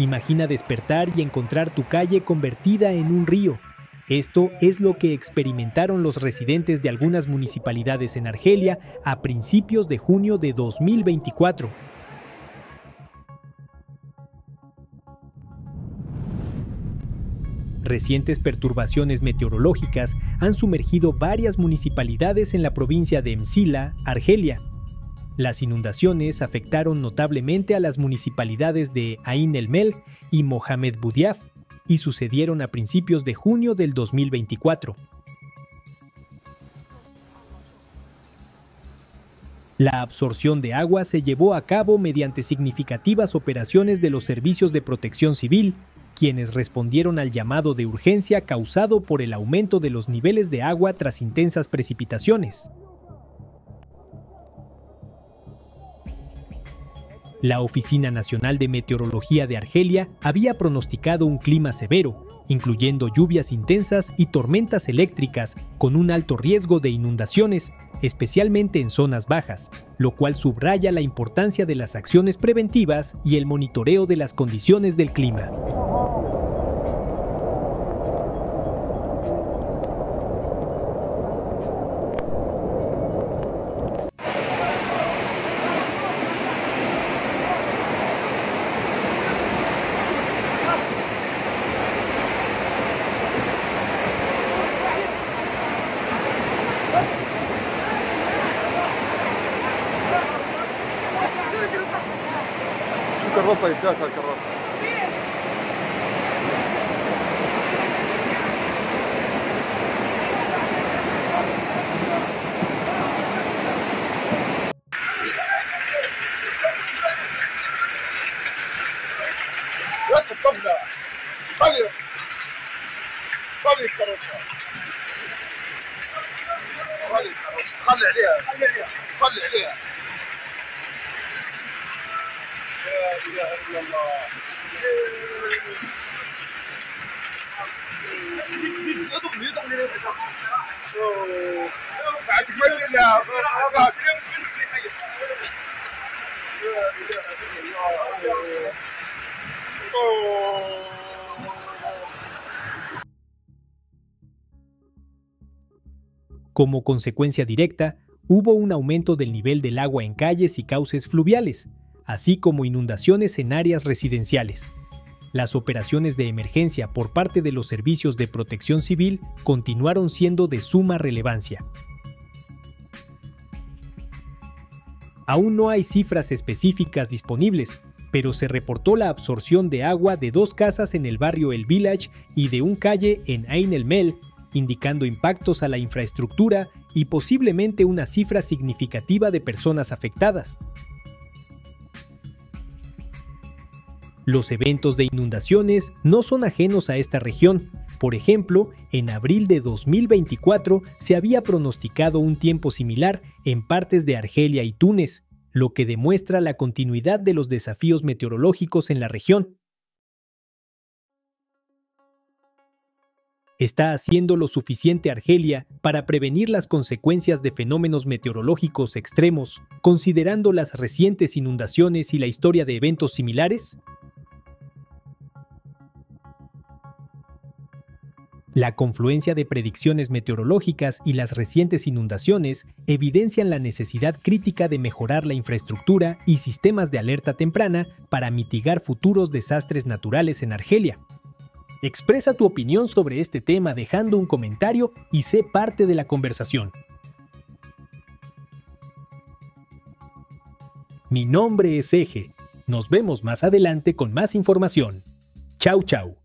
Imagina despertar y encontrar tu calle convertida en un río. Esto es lo que experimentaron los residentes de algunas municipalidades en Argelia a principios de junio de 2024. Recientes perturbaciones meteorológicas han sumergido varias municipalidades en la provincia de Msila, Argelia. Las inundaciones afectaron notablemente a las municipalidades de Ain el Mel y Mohamed Boudiaf y sucedieron a principios de junio del 2024. La absorción de agua se llevó a cabo mediante significativas operaciones de los servicios de protección civil, quienes respondieron al llamado de urgencia causado por el aumento de los niveles de agua tras intensas precipitaciones. La Oficina Nacional de Meteorología de Argelia había pronosticado un clima severo, incluyendo lluvias intensas y tormentas eléctricas con un alto riesgo de inundaciones, especialmente en zonas bajas, lo cual subraya la importancia de las acciones preventivas y el monitoreo de las condiciones del clima. كراسه يداتها طيب. الكراسة. خلي عليها. خلي عليها. اله الا الله بعد تملي لا لا اله الا الله Como consecuencia directa, hubo un aumento del nivel del agua en calles y cauces fluviales, así como inundaciones en áreas residenciales. Las operaciones de emergencia por parte de los servicios de protección civil continuaron siendo de suma relevancia. Aún no hay cifras específicas disponibles, pero se reportó la absorción de agua de dos casas en el barrio El Village y de un calle en Ain el Mel, indicando impactos a la infraestructura y posiblemente una cifra significativa de personas afectadas. Los eventos de inundaciones no son ajenos a esta región. Por ejemplo, en abril de 2024 se había pronosticado un tiempo similar en partes de Argelia y Túnez, lo que demuestra la continuidad de los desafíos meteorológicos en la región. ¿Está haciendo lo suficiente Argelia para prevenir las consecuencias de fenómenos meteorológicos extremos, considerando las recientes inundaciones y la historia de eventos similares? La confluencia de predicciones meteorológicas y las recientes inundaciones evidencian la necesidad crítica de mejorar la infraestructura y sistemas de alerta temprana para mitigar futuros desastres naturales en Argelia. Expresa tu opinión sobre este tema dejando un comentario y sé parte de la conversación. Mi nombre es Eje. Nos vemos más adelante con más información. Chau chau.